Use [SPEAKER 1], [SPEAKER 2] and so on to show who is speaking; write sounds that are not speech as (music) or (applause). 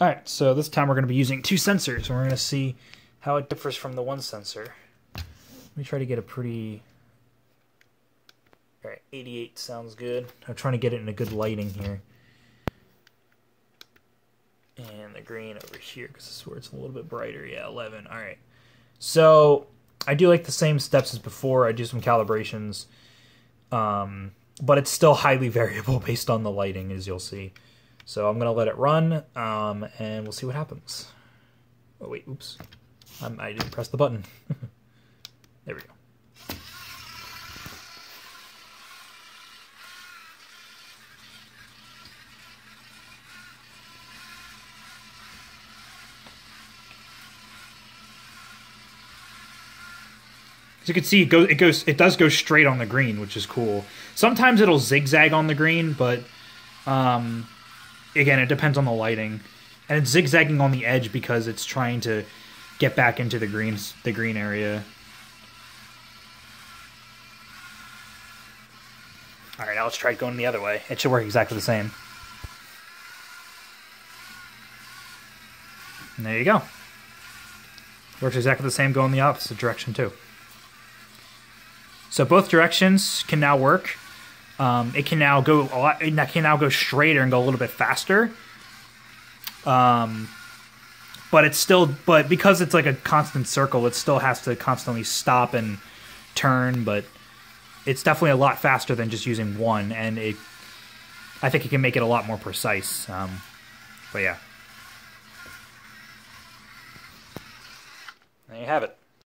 [SPEAKER 1] All right, so this time we're going to be using two sensors, and we're going to see how it differs from the one sensor. Let me try to get a pretty... All right, 88 sounds good. I'm trying to get it in a good lighting here. And the green over here, because this is where it's a little bit brighter. Yeah, 11. All right. So I do like the same steps as before. I do some calibrations, um, but it's still highly (laughs) variable based on the lighting, as you'll see. So I'm going to let it run, um, and we'll see what happens. Oh, wait, oops. I'm, I didn't press the button. (laughs) there we go. As you can see, it goes, it goes, it does go straight on the green, which is cool. Sometimes it'll zigzag on the green, but um, again, it depends on the lighting, and it's zigzagging on the edge because it's trying to get back into the greens, the green area. All right, now let's try going the other way. It should work exactly the same. And there you go. Works exactly the same going the opposite direction too. So both directions can now work. Um, it can now go a lot. It can now go straighter and go a little bit faster. Um, but it's still, but because it's like a constant circle, it still has to constantly stop and turn. But it's definitely a lot faster than just using one, and it, I think it can make it a lot more precise. Um, but yeah, there you have it.